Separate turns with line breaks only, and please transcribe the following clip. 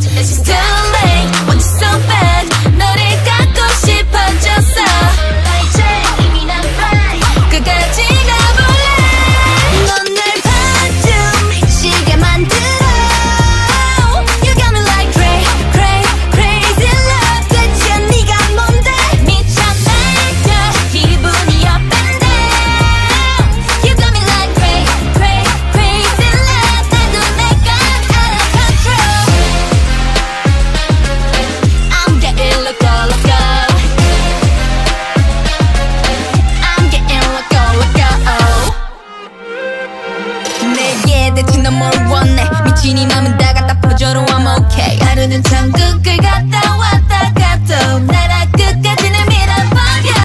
she's It's still. 내게 대체 넌뭘 원해. 미친이 맘은 다 갖다 퍼줘로 I'm okay. 하루는 천국을 가